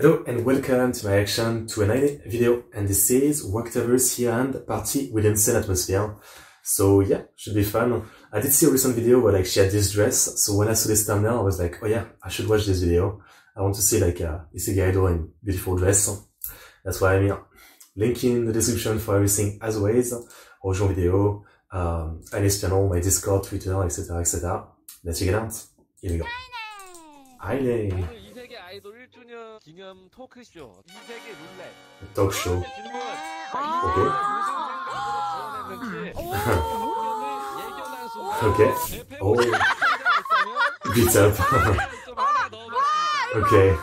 Hello and welcome to my action to another video and this is Waktaverse here and Party with Insane Atmosphere. So yeah, should be fun. I did see a recent video where like she had this dress, so when I saw this thumbnail I was like, oh yeah, I should watch this video. I want to see like uh, Isegye in beautiful dress. That's why I'm here. Link in the description for everything as always. Rejoins Video, um, Alice Channel, my Discord, Twitter, etc etc. Let's check it out. Here we go. Hi, Lay. 아이돌 1주년 기념 토크쇼 이세계 룰렛 show. 질문 오케이. 지원했는지 예견한 순간 오케이. 오. 좀 하나 넣어봤습니다. okay.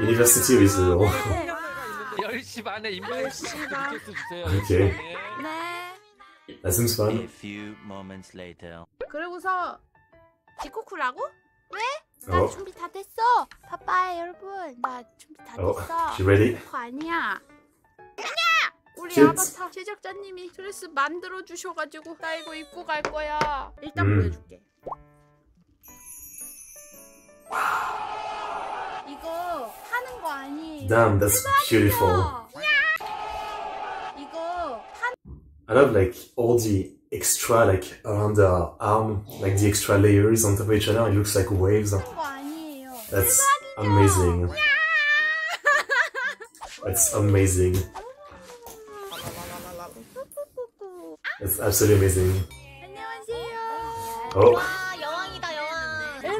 University Visual. 10시 반에 인바이스 리퀘스트 주세요. 오케이. 네. That seems A fun. few moments later. 그러고서 지코쿠라고? 왜? 나 어. 준비 다 됐어. 바빠요 여러분. 나 준비 다 Oh, 됐어. she ready? 그거 아니야. 우리 Shit. 아바타 제작자님이 드레스 만들어 주셔가지고 나 이거 입고 갈 거야. 일단 음. 보여줄게. 이거 하는 거 아니에요. Damn, that's beautiful. 이거 한 I love like all the extra like around the arm, like the extra layers on top of each other, it looks like waves. That's amazing. That's amazing. It's absolutely amazing. Oh.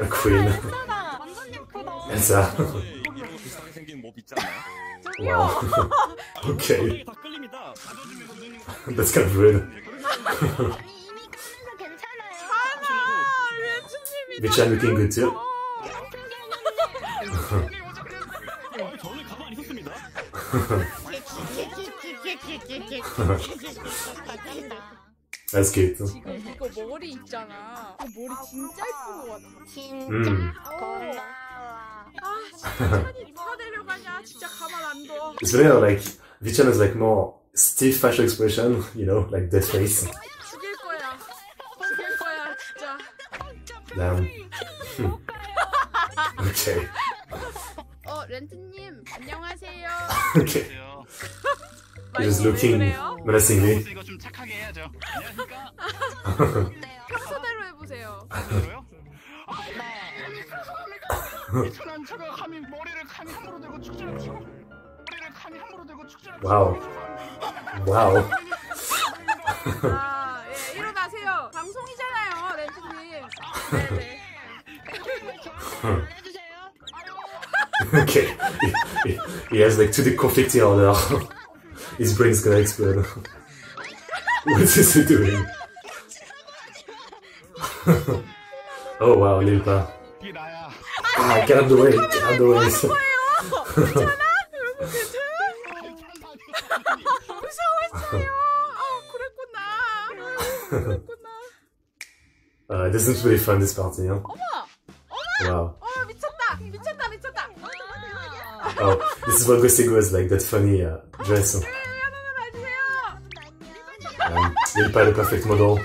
A queen. Elsa. wow. okay. That's kind of rude. Which are looking good too. That's cute. 지금 이거 머리 있잖아. 머리 진짜 예쁜 거 같아. 진짜. 아, 진짜 내려가냐. 진짜 가만 안 둬. It's really like Viichan is like more stiff facial expression, you know, like dead face. 죽일 거야. 죽일 거야, 진짜. Damn. okay. 어, 렌트님, 안녕하세요. Okay. You're just looking menacingly. 이거 좀 착하게 해야죠. 안녕하십니까? 평소대로 해보세요. 그래요? 이 천한 차가 감히 머리를 감히 함부로 대고 축제를 치고 머리를 감히 함부로 대고 축제를 와우. Wow. 아, 예, 일어나세요. 방송이잖아요, 렌트님. 네네. 해주세요. okay. He, he- he has like two the conflicting order. His brain's gonna explode. what is he doing? oh wow, Lil Pa. 이게 나야. Ah, get out of the way, get out of the way. This is really fun, this party, huh? Wow. Oh, this is what Gosegu was like, that funny uh, dress. Um, Yelpa the perfect model.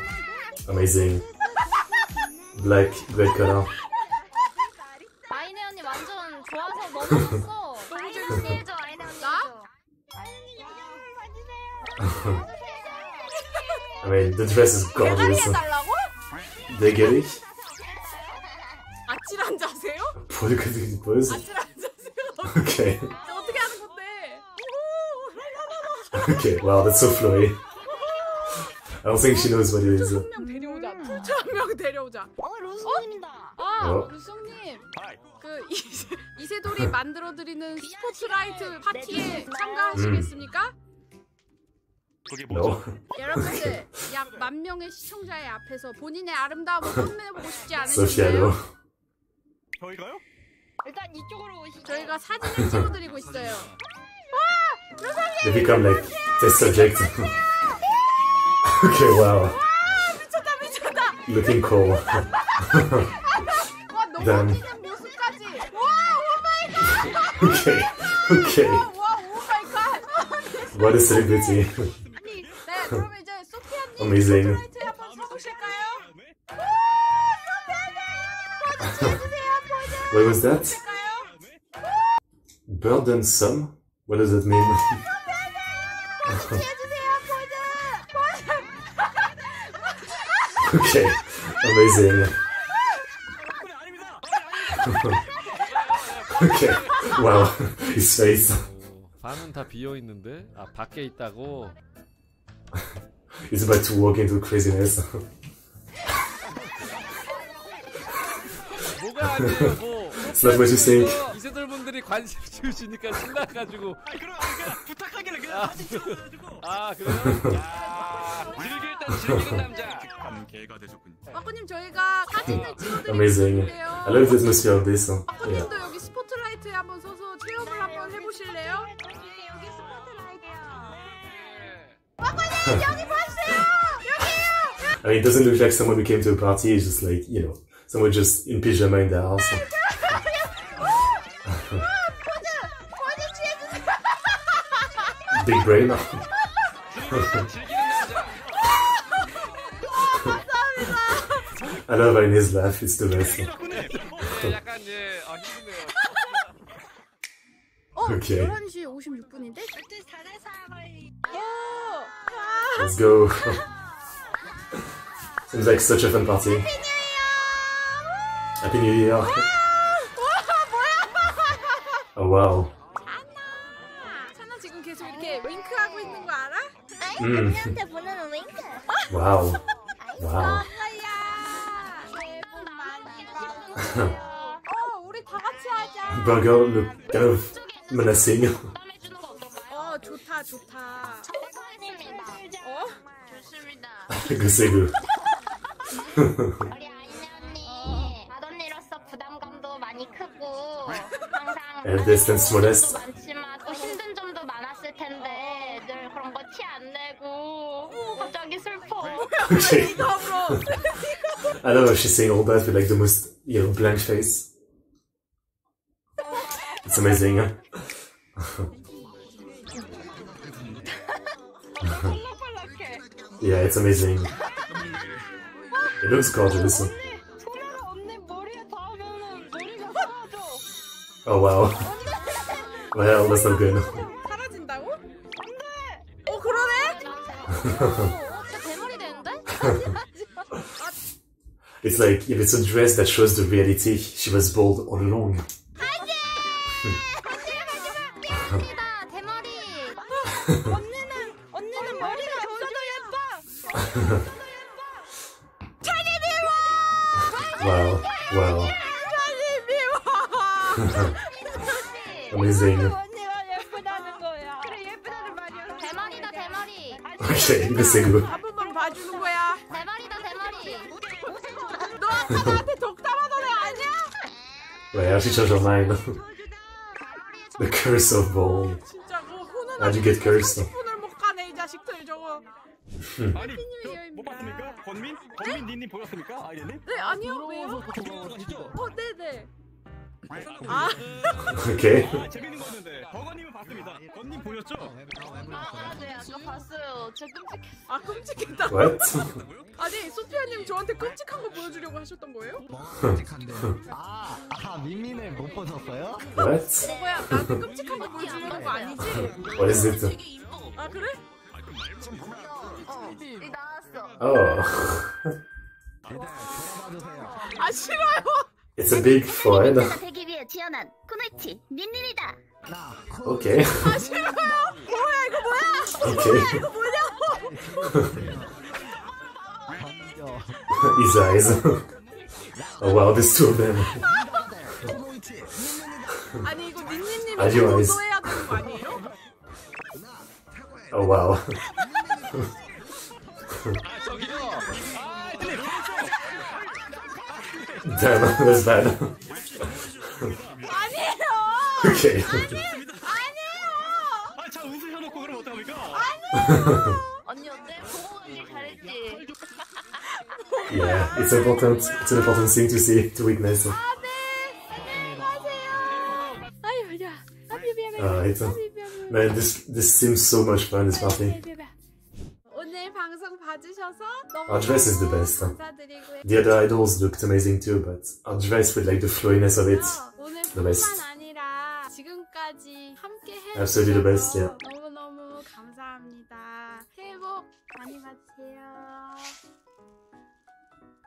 Amazing. Black, great color. I mean, the dress is gorgeous. 해달라고? 대결이? 아찔한 자세요? 보여주기 보여줘. 아찔한 자세요? Okay. 어떻게 하는 건데? Okay, wow, that's so flowy. I don't think she knows what it is. 한명 데려오자. 투자 한명 데려오자. 어 로스님이다. 아, 어? 하이. 그 이세, 이세돌이 만들어드리는 스포트라이트 파티에 참가하시겠습니까? 그게. 뭐죠? 여러분들 약 만 명의 시청자의 앞에서 본인의 아름다움을 뽐내보고 싶지 So shadow. 않으신가요? 저희가요? 일단 이쪽으로 오시죠. 저희가 사진을 찍어드리고 있어요. They become like test subject. okay, wow. 미쳤다 미쳤다. Looking cool. 와 모습까지. 와 Okay, okay. 오마이갓. 와 오마이갓. What a celebrity. 아니 네 그럼 이제 소피아님 Amazing. 스포트라이트에 한번 서보실까요? 네? What was that? Burdensome? What does that mean? okay, amazing. okay, wow, his face. 어, 반은 다 비어 있는데 아 밖에 있다고. He's about to walk into craziness. 뭐가 아니에요 뭐. It's not what you think. 이세돌 분들이 관심 주시니까 신나가지고. 아니 그럼 아니 그냥 부탁하길래 그냥 아, 사진 찍어가지고 아 그래요? 야, 즐길 땐 즐기는 남자. 감 개가 되셨군요. 빠꾸님 저희가 사진을 Amazing. 찍어드릴게요. I love the atmosphere of this. Yeah. 빠꾸님도 여기 스포트라이트에 한번 서서 체험을 한번 해보실래요? 여기 스포트라이트야. I mean, it doesn't look like someone who came to a party. It's just like, you know, someone just in pyjama in their house. Big brain. I love Ine's laugh. It's the best. okay. Let's go. Seems like such a fun party. Happy New Year. Oh wow. 찬아 지금 계속 이렇게 윙크하고 있는 거 알아? 음. 언니한테 보내는 윙크. Wow. Wow. 새해 복 많이 받으세요. 어, 우리 다 같이 하자. Burger look kind of menacing. 어, 좋다, 좋다. 좋습니다. 어? 좋습니다. Good good. 우리 아이네 언니 맏언니로서 부담감도 많이 크고 항상 and smallest. 많지만 또 힘든 점도 많았을 텐데 늘 그런 거 티 안 내고 갑자기 슬퍼 Okay. 더불어. I love how she's saying all that with like the most, you know, blank face. It's amazing. Huh? Yeah, it's amazing. It looks gorgeous. Oh wow. well, that's so good. it's like if it's a dress that shows the reality, she was bald all along. Wow, wow, amazing. 언니가 예쁘다는 거야 그래 예쁘다는 말이야 대머리다 대머리 Okay, good segue. 한 번만 봐주는 거야. 대머리다 대머리 너 아까 나한테 독담하던 애 아니야? Well, she changed her mind. the curse of bald. 진짜 뭐 훈훈한 How'd you get cursed? 아니 저 못 봤습니까? 권민? 권민 니님 보셨습니까? 아이님? 네 아니요 왜요? 아시죠? 어 네네. 아 Okay. 아 재밌는 거였는데 버거님은 봤습니다. 권님 보셨죠? 아, 네, 아까 봤어요. 저 끔찍해. 아 끔찍했다. What? 아니 소피아님 저한테 끔찍한 거 보여주려고 하셨던 거예요? 아, 아 민민을 못 보셨어요? What? 뭐야 나한테 끔찍한 거 보여주려는 거 아니지? What is it? 아 그래? 어, 이 나왔어. Oh, 아 싫어요. it's a big forehead. 되기 위해 태어난 쿠노이치 닌닌이다. Okay, 아 싫어요. 뭐야 이거 뭐야? okay. 이거 뭐냐고? 던져. His eyes. oh wow, there's two of them. 아니 이거 닌니님이 아주 도 해야 되는 거 아니에요? Oh wow. Damn, that's bad. okay. yeah, it's important. It's an important thing to see to witness. Alright. Man, this this seems so much fun. This party. Ardress is the best. The other idols looked amazing too, but Ardress with like the flowiness of it, the best. Absolutely the best, yeah.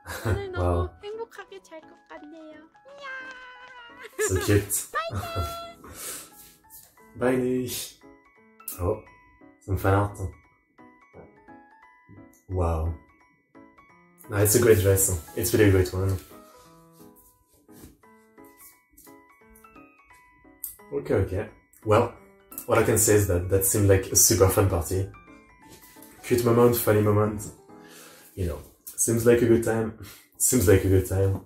wow. So cute. Bye, Nui. Oh, some fan art. Wow. No, it's a great dress. It's really a great one. Okay, okay. Well, what I can say is that that seemed like a super fun party. Cute moment, funny moment. You know, seems like a good time. Seems like a good time.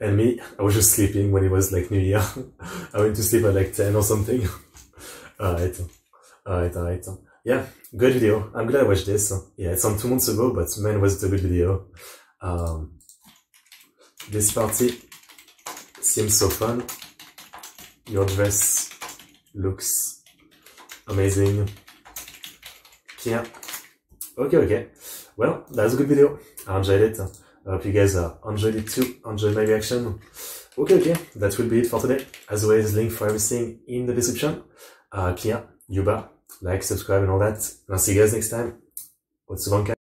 And me, I was just sleeping when it was like New Year. I went to sleep at like 10 or something. alright. Alright, alright. Yeah, good video. I'm glad I watched this. Yeah, it's on two months ago, but man, was it a good video. Um, this party seems so fun. Your dress looks amazing. Yeah. Okay, okay. Well, that was a good video. I enjoyed it. I hope you guys uh, enjoyed it too. Enjoyed my reaction. Okay, okay. That will be it for today. As always, link for everything in the description. Uh, Kia, Yuba, like, subscribe and all that. And I'll see you guys next time. Otsubanka.